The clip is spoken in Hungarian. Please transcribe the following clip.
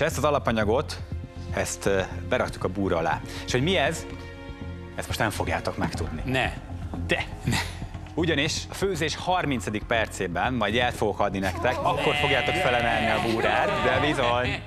És ezt az alapanyagot, ezt beraktuk a búra alá. És hogy mi ez, ezt most nem fogjátok megtudni. Ne. De! Ugyanis a főzés 30. percében majd el fogok adni nektek, akkor fogjátok felemelni a búrát, de bizony.